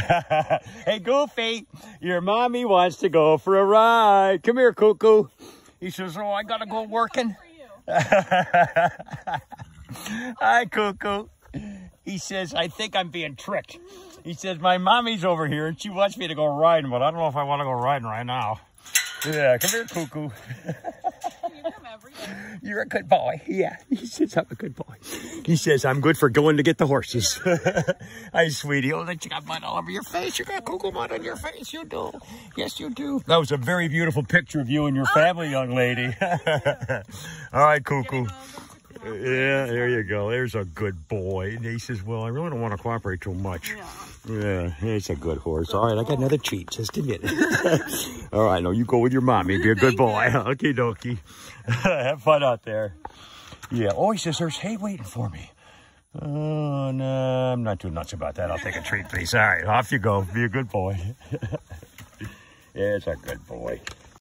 hey, Goofy, your mommy wants to go for a ride. Come here, Cuckoo. He says, oh, I got to go working. Hi, Cuckoo. He says, I think I'm being tricked. He says, my mommy's over here and she wants me to go riding, but I don't know if I want to go riding right now. Yeah, come here, Cuckoo. You're a good boy. Yeah, he says I'm a good boy. He says I'm good for going to get the horses. Hi, sweetie. Oh, that you got mud all over your face. You got cuckoo mud on your face. You do. Yes, you do. That was a very beautiful picture of you and your family, young lady. all right, cuckoo. Yeah, there you go. There's a good boy. And he says, well, I really don't want to cooperate too much. Yeah, yeah he's a good horse. All right, I got another treat. Just a minute. All right, no, you go with your mommy. Be a good boy. Okie dokie. Have fun out there. Yeah. Oh, he says there's hay waiting for me. Oh, no, I'm not too nuts about that. I'll take a treat, please. All right, off you go. Be a good boy. yeah, it's a good boy.